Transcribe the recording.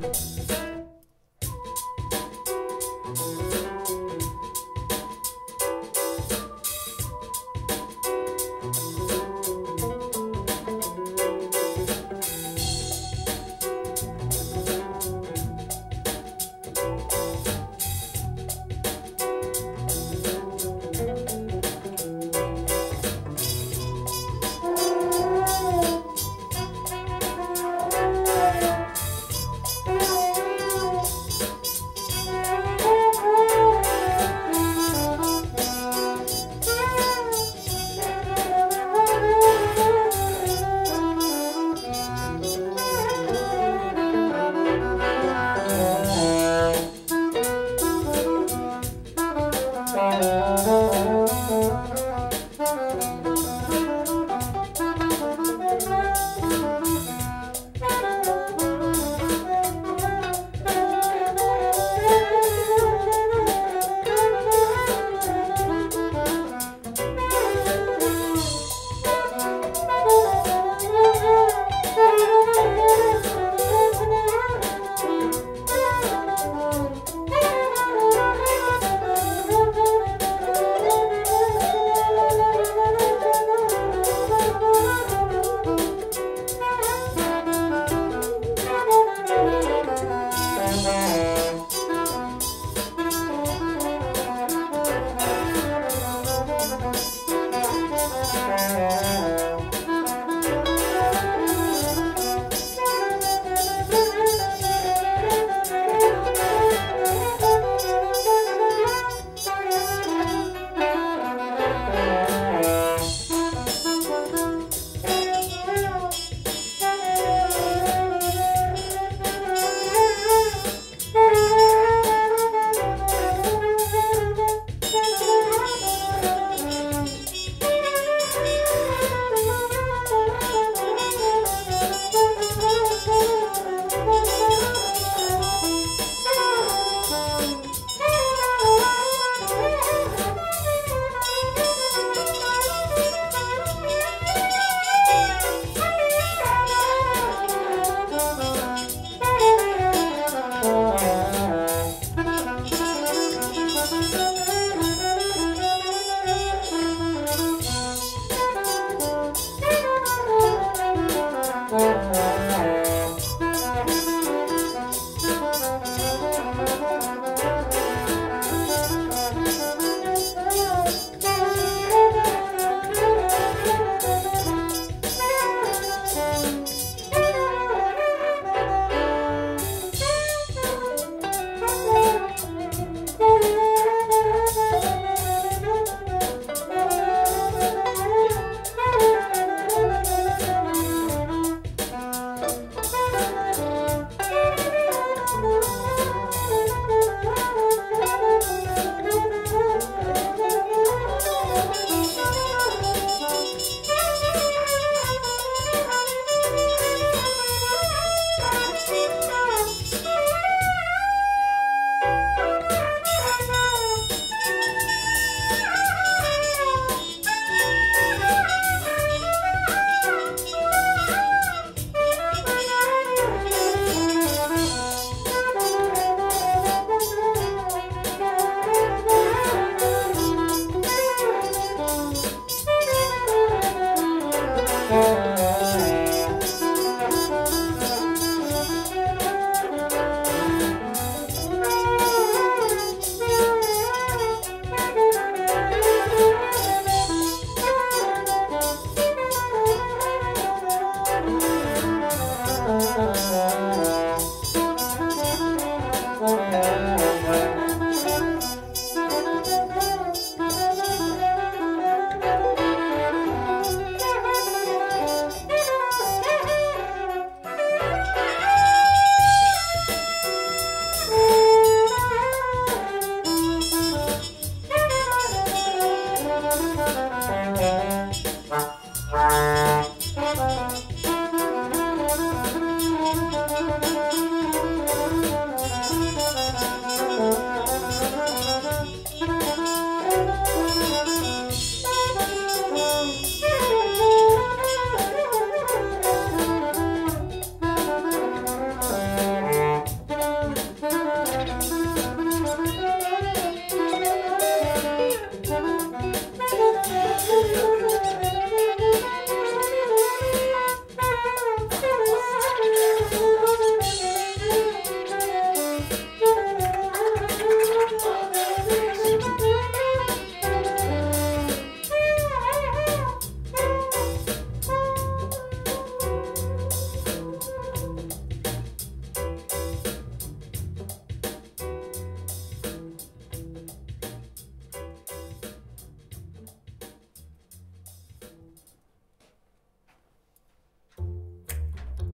Música Música